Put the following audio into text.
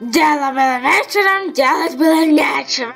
Дело было вечером, делать было нечего.